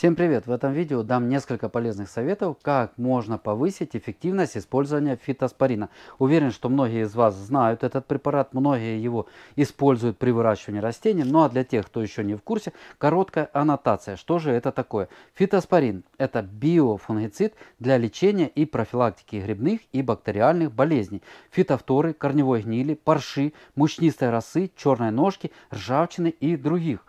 Всем привет! В этом видео дам несколько полезных советов, как можно повысить эффективность использования фитоспорина. Уверен, что многие из вас знают этот препарат, многие его используют при выращивании растений. Ну а для тех, кто еще не в курсе, короткая аннотация. Что же это такое? Фитоспорин – это биофунгицид для лечения и профилактики грибных и бактериальных болезней. Фитофторы, корневой гнили, парши, мучнистой росы, черной ножки, ржавчины и других.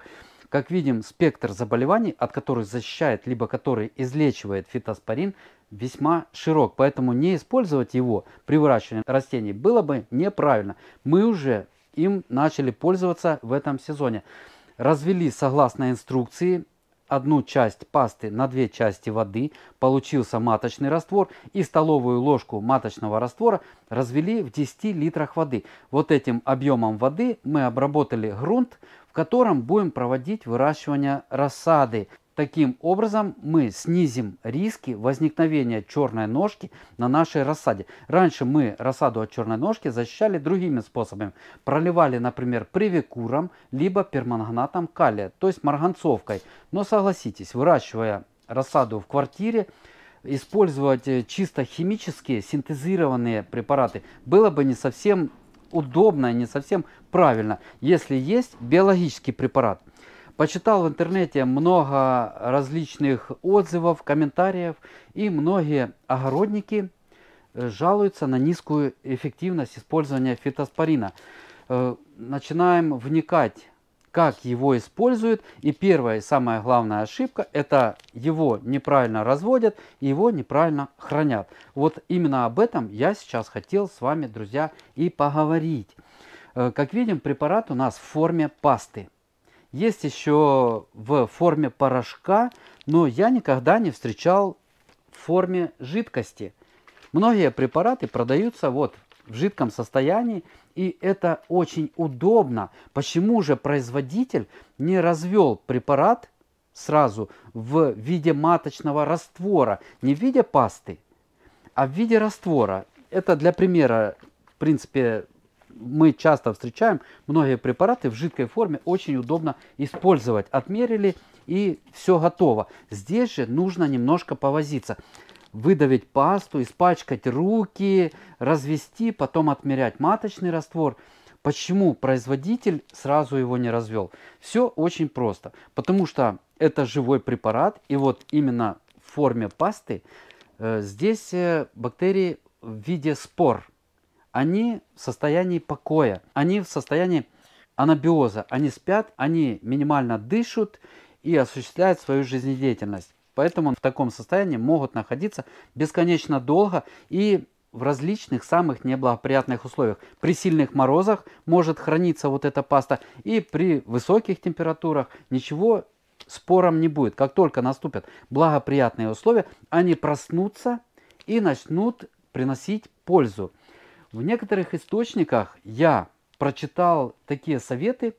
Как видим, спектр заболеваний, от которых защищает, либо который излечивает фитоспорин, весьма широк. Поэтому не использовать его при выращивании растений было бы неправильно. Мы уже им начали пользоваться в этом сезоне. Развели согласно инструкции одну часть пасты на две части воды, получился маточный раствор и столовую ложку маточного раствора развели в 10 литрах воды. Вот этим объемом воды мы обработали грунт, в котором будем проводить выращивание рассады. Таким образом мы снизим риски возникновения черной ножки на нашей рассаде. Раньше мы рассаду от черной ножки защищали другими способами. Проливали, например, привикуром, либо перманганатом калия, то есть марганцовкой. Но согласитесь, выращивая рассаду в квартире, использовать чисто химические синтезированные препараты было бы не совсем удобно и не совсем правильно, если есть биологический препарат. Почитал в интернете много различных отзывов, комментариев, и многие огородники э, жалуются на низкую эффективность использования фитоспорина. Э, начинаем вникать как его используют. И первая и самая главная ошибка – это его неправильно разводят и его неправильно хранят. Вот именно об этом я сейчас хотел с вами, друзья, и поговорить. Э, как видим, препарат у нас в форме пасты. Есть еще в форме порошка, но я никогда не встречал в форме жидкости. Многие препараты продаются вот в жидком состоянии, и это очень удобно. Почему же производитель не развел препарат сразу в виде маточного раствора, не в виде пасты, а в виде раствора? Это для примера, в принципе, мы часто встречаем многие препараты в жидкой форме, очень удобно использовать. Отмерили и все готово. Здесь же нужно немножко повозиться выдавить пасту, испачкать руки, развести, потом отмерять маточный раствор. Почему производитель сразу его не развел? Все очень просто. Потому что это живой препарат, и вот именно в форме пасты э, здесь э, бактерии в виде спор. Они в состоянии покоя, они в состоянии анабиоза. Они спят, они минимально дышат и осуществляют свою жизнедеятельность. Поэтому в таком состоянии могут находиться бесконечно долго и в различных самых неблагоприятных условиях. При сильных морозах может храниться вот эта паста и при высоких температурах ничего спором не будет. Как только наступят благоприятные условия, они проснутся и начнут приносить пользу. В некоторых источниках я прочитал такие советы.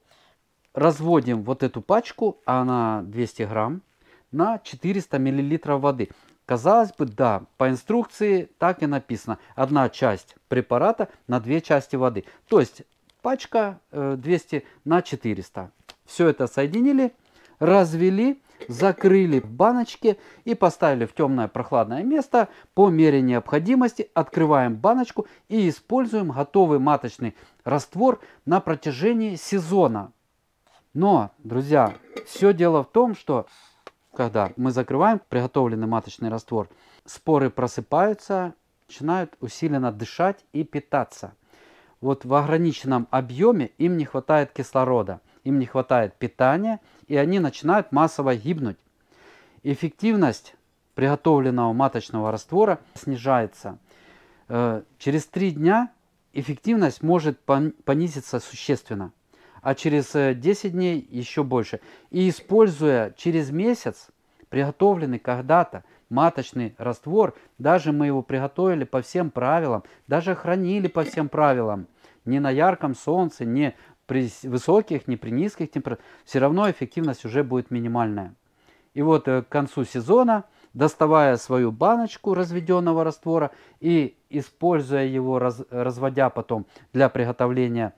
Разводим вот эту пачку, она 200 грамм на 400 мл воды. Казалось бы, да, по инструкции так и написано. Одна часть препарата на две части воды. То есть пачка 200 э, на 400. Все это соединили, развели, закрыли в баночке и поставили в темное прохладное место. По мере необходимости открываем баночку и используем готовый маточный раствор на протяжении сезона. Но, друзья, все дело в том, что когда мы закрываем приготовленный маточный раствор, споры просыпаются, начинают усиленно дышать и питаться. Вот в ограниченном объеме им не хватает кислорода, им не хватает питания, и они начинают массово гибнуть. Эффективность приготовленного маточного раствора снижается. Э, через три дня эффективность может понизиться существенно а через 10 э, дней еще больше. И используя через месяц приготовленный когда-то маточный раствор, даже мы его приготовили по всем правилам, даже хранили по всем правилам, не на ярком солнце, не при высоких, не при низких температурах, все равно эффективность уже будет минимальная. И вот э, к концу сезона, доставая свою баночку разведенного раствора и используя его, раз, разводя потом для приготовления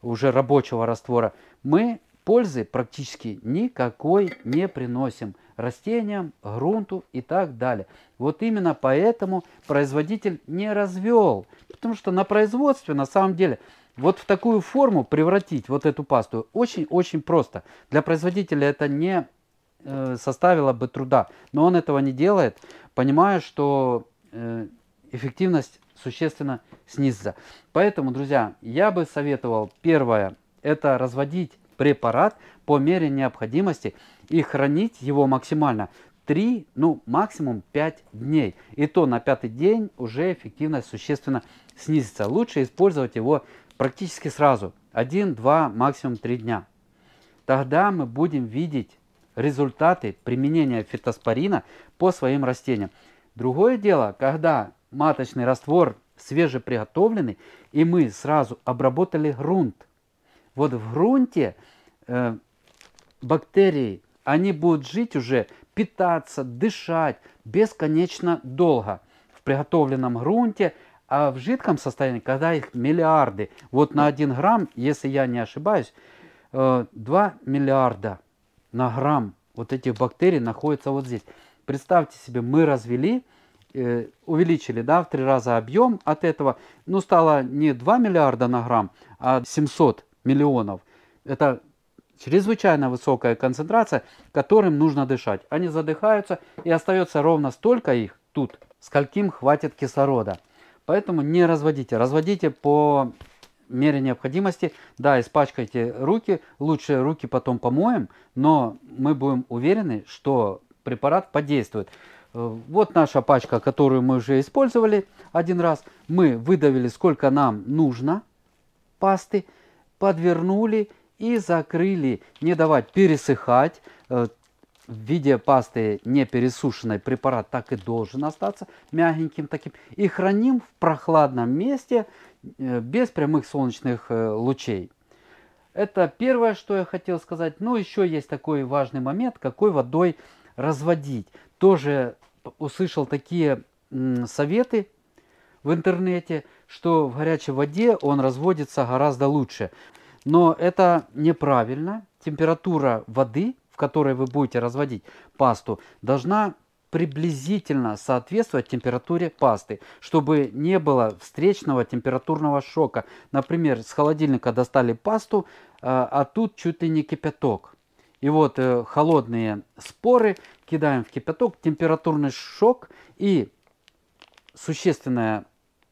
уже рабочего раствора, мы пользы практически никакой не приносим. растениям, грунту и так далее. Вот именно поэтому производитель не развел. Потому что на производстве на самом деле вот в такую форму превратить вот эту пасту очень-очень просто. Для производителя это не э, составило бы труда. Но он этого не делает, понимая, что э, эффективность существенно снизится. Поэтому, друзья, я бы советовал первое, это разводить препарат по мере необходимости и хранить его максимально 3, ну максимум 5 дней. И то на пятый день уже эффективность существенно снизится. Лучше использовать его практически сразу. 1, 2, максимум 3 дня. Тогда мы будем видеть результаты применения фитоспорина по своим растениям. Другое дело, когда маточный раствор свежеприготовленный, и мы сразу обработали грунт. Вот в грунте э, бактерии, они будут жить уже, питаться, дышать бесконечно долго в приготовленном грунте, а в жидком состоянии, когда их миллиарды, вот на 1 грамм, если я не ошибаюсь, 2 э, миллиарда на грамм вот этих бактерий находится вот здесь. Представьте себе, мы развели, э, увеличили да, в три раза объем от этого, ну стало не 2 миллиарда на грамм, а 700 миллионов. Это чрезвычайно высокая концентрация, которым нужно дышать. Они задыхаются и остается ровно столько их тут, скольким хватит кислорода. Поэтому не разводите. Разводите по мере необходимости. Да, испачкайте руки, лучше руки потом помоем, но мы будем уверены, что препарат подействует. Э, вот наша пачка, которую мы уже использовали один раз. Мы выдавили сколько нам нужно пасты, подвернули и закрыли, не давать пересыхать. В виде пасты не пересушенной препарат так и должен остаться мягеньким таким. И храним в прохладном месте э, без прямых солнечных э, лучей. Это первое, что я хотел сказать. Но еще есть такой важный момент, какой водой разводить. Тоже услышал такие советы в интернете, что в горячей воде он разводится гораздо лучше. Но это неправильно. Температура воды, которой вы будете разводить пасту, должна приблизительно соответствовать температуре пасты, чтобы не было встречного температурного шока. Например, с холодильника достали пасту, а, а тут чуть ли не кипяток. И вот э, холодные споры кидаем в кипяток, температурный шок и существенное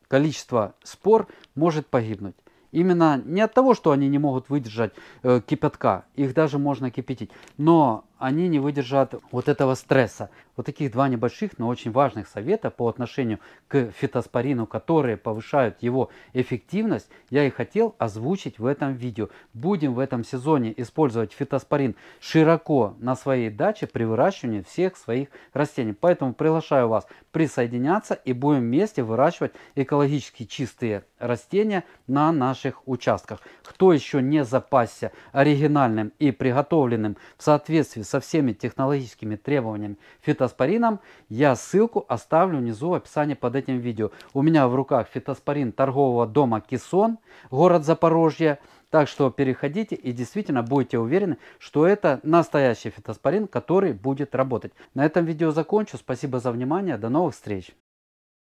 количество спор может погибнуть. Именно не от того, что они не могут выдержать э, кипятка, их даже можно кипятить, но они не выдержат вот этого стресса. Вот таких два небольших, но очень важных совета по отношению к фитоспорину, которые повышают его эффективность, я и хотел озвучить в этом видео. Будем в этом сезоне использовать фитоспорин широко на своей даче при выращивании всех своих растений. Поэтому приглашаю вас присоединяться и будем вместе выращивать экологически чистые растения на наших участках. Кто еще не запасся оригинальным и приготовленным в соответствии со всеми технологическими требованиями фитоспорином, я ссылку оставлю внизу в описании под этим видео. У меня в руках фитоспорин торгового дома Кисон, город Запорожье. Так что переходите и действительно будете уверены, что это настоящий фитоспорин, который будет работать. На этом видео закончу. Спасибо за внимание. До новых встреч.